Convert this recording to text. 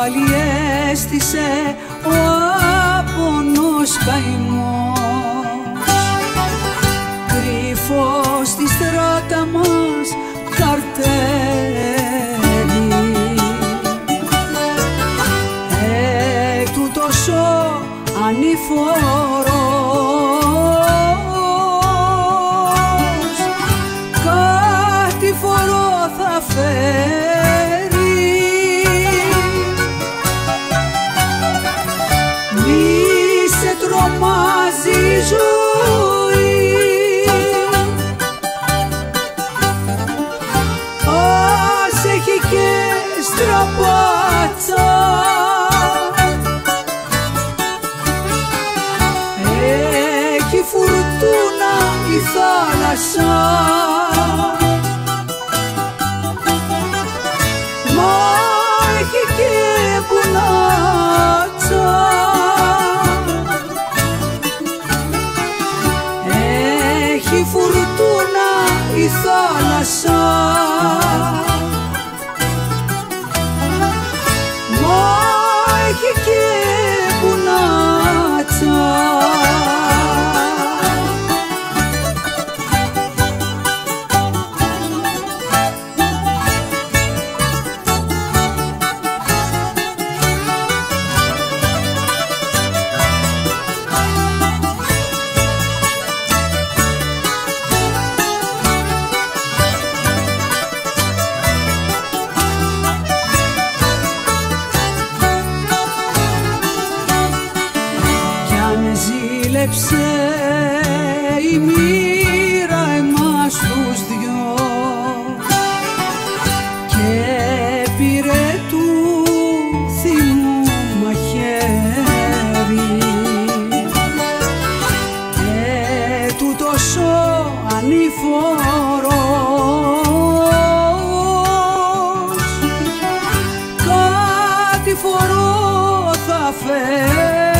πάλι έστησε ο άπονος καημός. Κρυφός στη στράτα μας καρτέλι εκ του τόσο ανηφόρος. Κάτι φορό θα φέρει θάλασσα ζήλεψε η μοίρα εμάς τους δυο και πήρε του θυμού μαχαίρι και του τόσο ανηφόρος κάτι φορό θα φέρει